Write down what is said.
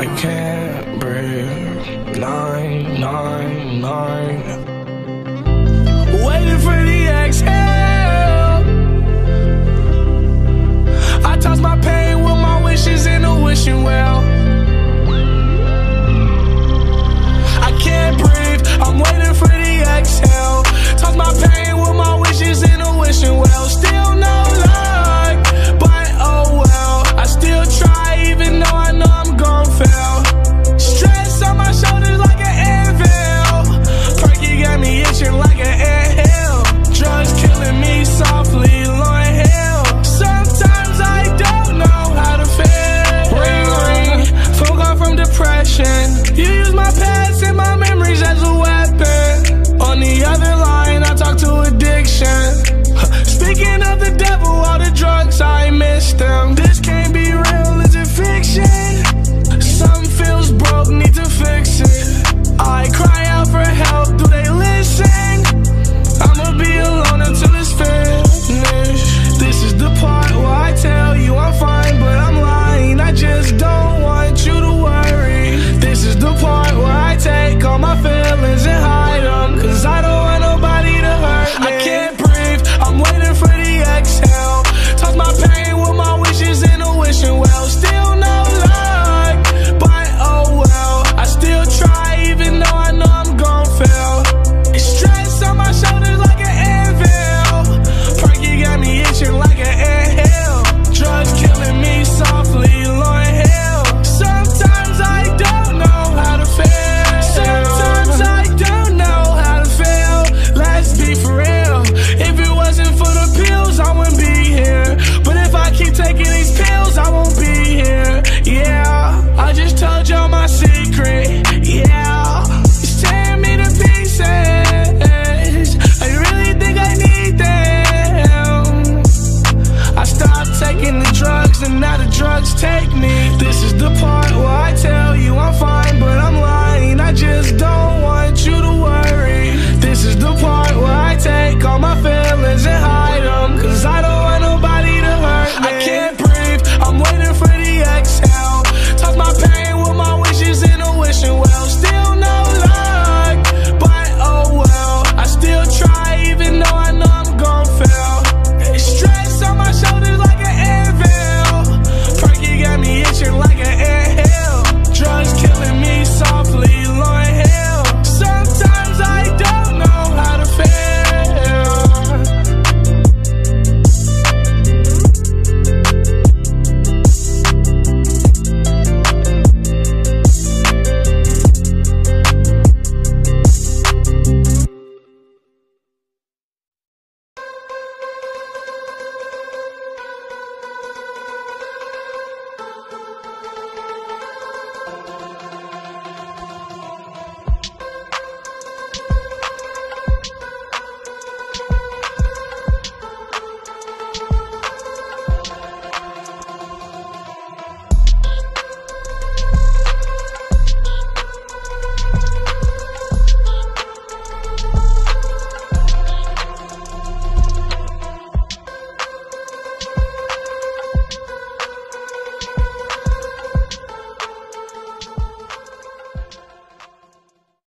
I can't breathe. Nine, nine, nine. still the drugs take me. This is the part.